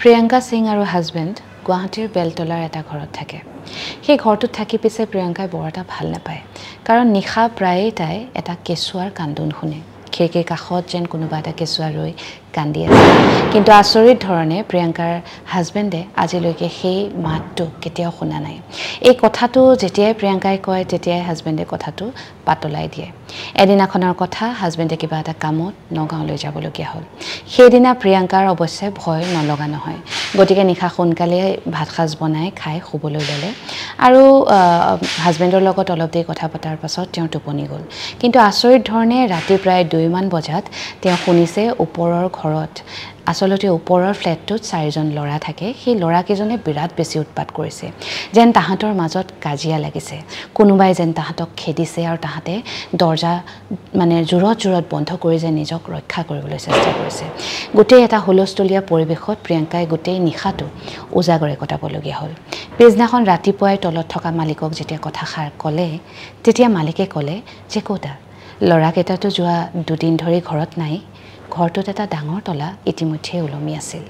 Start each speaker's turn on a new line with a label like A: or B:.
A: প্ৰিয়ংকা সিং আৰু হাজবেণ্ড গুৱাহাটীৰ বেলতলাৰ এটা ঘৰত থাকে। সেই ঘৰটোত থাকি পিছে প্ৰিয়ংকাই বৰ এটা ভাল নাপায়। কাৰণ নিশা প্ৰায়েই তাই এটা কেঁচুৱাৰ কান্দোন শুনে। খিৰিকীৰ কাষত যেন কোনোবা এটা কেঁচুৱা ৰৈ কান্দি আছে। কিন্তু আচৰিত ধৰণে প্ৰিয়ংকাৰ হাজবেণ্ডে আজিলৈকে সেই মাতটো কেতিয়াও শুনা নাই। এই কথাটো যেতিয়াই প্ৰিয়ংকাই কয় তেতিয়াই হাজবেণ্ডে কথাটো পাতলাই দিয়ে। এদিনাখনৰ কথা হাজবেণ্ডে কিবা এটা কামত নগাঁৱলৈ যাবলগীয়া হ'ল। সেইদিনা প্ৰিয়ংকাৰ অৱশ্যে ভয় নলগা নহয়। গতিকে নিশা সোনকালে ভাত সাজ বনাই খাই শুবলৈ ল'লে। আৰু হাজবেণ্ডৰ লগত অলপ দেৰি কথা পতাৰ পাছত তেওঁ টোপনি গ'ল। কিন্তু আচৰিত ধৰণে ৰাতি প্ৰায় দুইমান বজাত তেওঁ শুনিছে ওপৰৰ ঘৰত আচলতে ওপৰৰ ফ্লেটটোত চাৰিজন ল'ৰা থাকে সেই ল'ৰাকেইজনে বিৰাট বেছি উৎপাত কৰিছে যেন তাহাঁতৰ মাজত কাজিয়া লাগিছে। কোনোবাই যেন তাহাঁতক খেদিছে আৰু তাহাঁতে দৰ্জা মানে জোৰত জোৰত বন্ধ কৰি যেন নিজক ৰক্ষা কৰিবলৈ চেষ্টা কৰিছে। গোটেই এটা হুলস্থুলীয়া পৰিৱেশত প্ৰিয়ংকাই গোটেই নিশাটো উজাগৰে কটাবলগীয়া হ'ল। পিছদিনাখন ৰাতিপুৱাই তলত থকা মালিকক যেতিয়া কথাষাৰ ক'লে তেতিয়া মালিকে ক'লে যে ক'তা ল'ৰাকেইটাতো যোৱা দুদিন ধৰি ঘৰত নাই ঘৰটোত এটা ডাঙৰ তলা ইতিমধ্যে ওলমি আছিল।